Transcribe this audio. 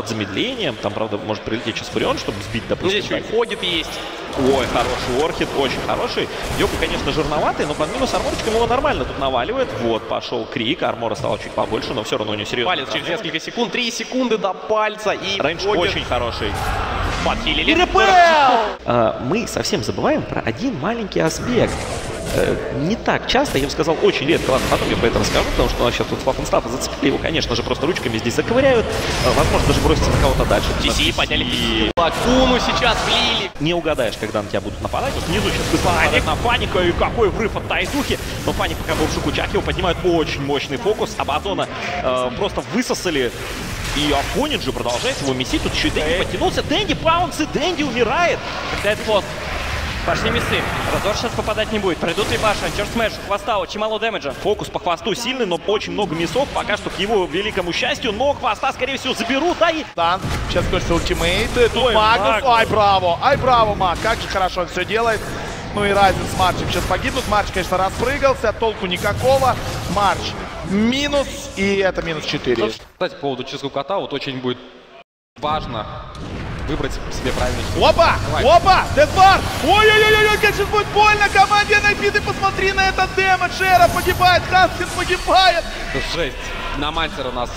под замедлением. Там, правда, может прилететь сейчас Фурион, чтобы сбить, допустим. Здесь еще и есть. Ой, хороший Орхид, очень хороший. Йоку, конечно, жирноватый, но под минус арморчиком его нормально тут наваливает. Вот, пошел крик, армора стало чуть побольше, но все равно у него серьезно. Палец через несколько секунд, 3 секунды до пальца и Рейндж ходит. очень хороший. подхилили. А, мы совсем забываем про один маленький аспект. Э, Не так часто, я бы сказал, очень редко. Ладно, потом я про это расскажу, потому что у нас сейчас тут Флаффенстафа зацепили его, конечно же, просто ручками здесь заковыряют. Э, Возможно, даже броситься на кого-то дальше. TC подняли Лакуну сейчас влили. Не угадаешь, когда на тебя будут нападать. Вот внизу сейчас нападают на Фаника, и какой врыв от Тайдухи. Но Фаник пока был в Шукучаке, его поднимают очень мощный фокус. Абадона э, просто высосали. И Афонин же продолжает его месить. Тут еще и Дэнди подтянулся. Дэнди баунс, и Дэнди умирает. Дэдфлот. Пошли миссы. Разор сейчас попадать не будет. Пройдут ли баша. Черт смеш. У хвоста очень мало дэмэджа. Фокус по хвосту сильный, но очень много мясов. Пока что к его великому счастью. Но хвоста, скорее всего, заберут. Да и Дан. Сейчас кончится ultimate. Тут Ой, Магнус. Магнус. Ай, браво. Ай, браво, Маг. Как же хорошо он все делает. Ну и Райзен с Марчем сейчас погибнут. Марч, конечно, распрыгался. Толку никакого. Марч минус. И это минус 4. Кстати, по поводу чистого кота, вот очень будет важно выбрать себе правильный Опа! Давай. Опа! Дедбар! Ой-ой-ой, как сейчас будет больно команде NIP. Ты посмотри на этот damage. Эра погибает. Хаскин погибает. Жесть. На мастер у нас